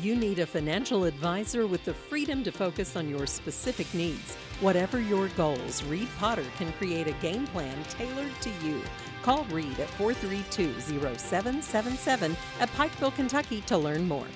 You need a financial advisor with the freedom to focus on your specific needs. Whatever your goals, Reed Potter can create a game plan tailored to you. Call Reed at 432 0777 at Pikeville, Kentucky to learn more.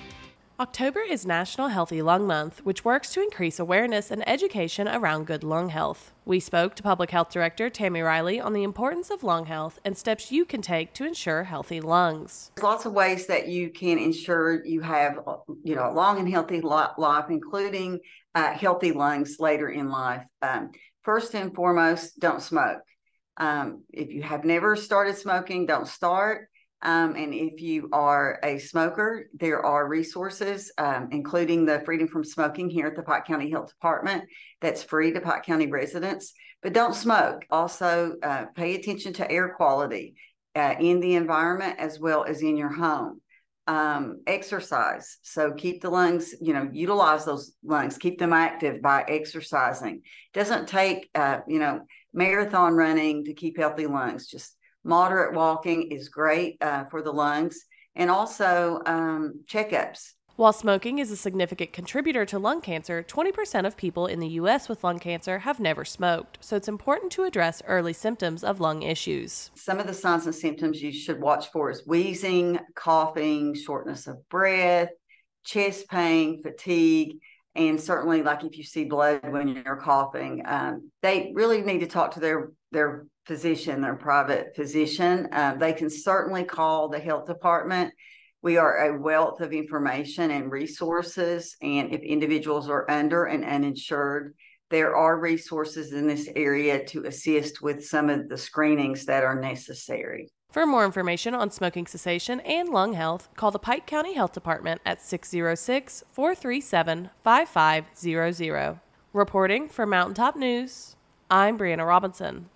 October is National Healthy Lung Month, which works to increase awareness and education around good lung health. We spoke to Public Health Director Tammy Riley on the importance of lung health and steps you can take to ensure healthy lungs. There's lots of ways that you can ensure you have, you know, a long and healthy life, including uh, healthy lungs later in life. Um, first and foremost, don't smoke. Um, if you have never started smoking, don't start. Um, and if you are a smoker, there are resources, um, including the Freedom from Smoking here at the Pike County Health Department, that's free to Pike County residents. But don't smoke. Also, uh, pay attention to air quality uh, in the environment as well as in your home. Um, exercise. So keep the lungs, you know, utilize those lungs, keep them active by exercising. Doesn't take, uh, you know, marathon running to keep healthy lungs. Just Moderate walking is great uh, for the lungs, and also um, checkups. While smoking is a significant contributor to lung cancer, 20% of people in the U.S. with lung cancer have never smoked, so it's important to address early symptoms of lung issues. Some of the signs and symptoms you should watch for is wheezing, coughing, shortness of breath, chest pain, fatigue, and certainly like if you see blood when you're coughing, um, they really need to talk to their their physician, their private physician. Uh, they can certainly call the health department. We are a wealth of information and resources. And if individuals are under and uninsured, there are resources in this area to assist with some of the screenings that are necessary. For more information on smoking cessation and lung health, call the Pike County Health Department at 606 437 5500. Reporting for Mountaintop News, I'm Brianna Robinson.